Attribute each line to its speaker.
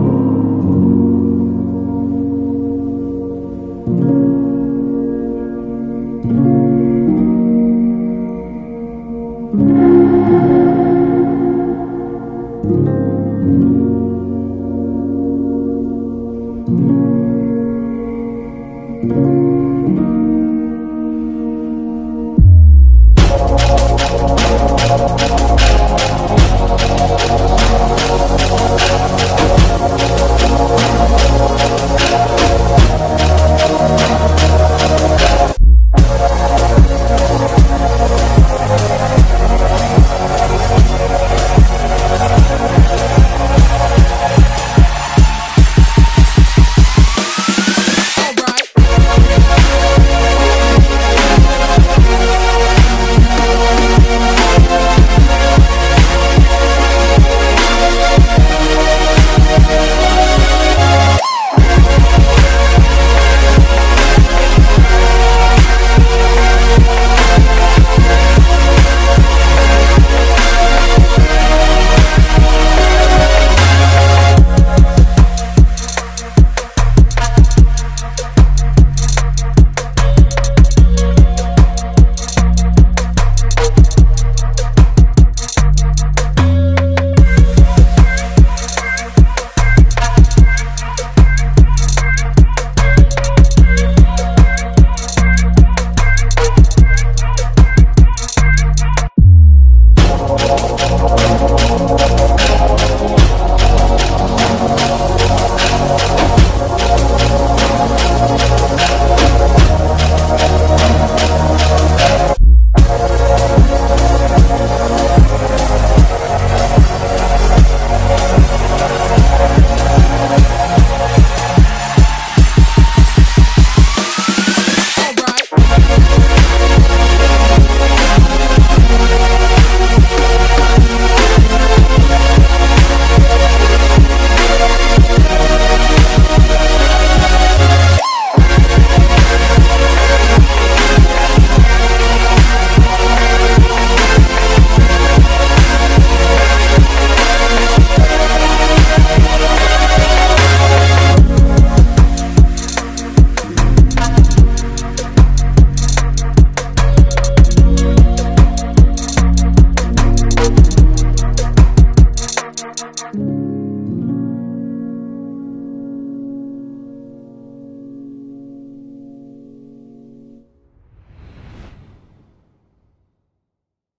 Speaker 1: you.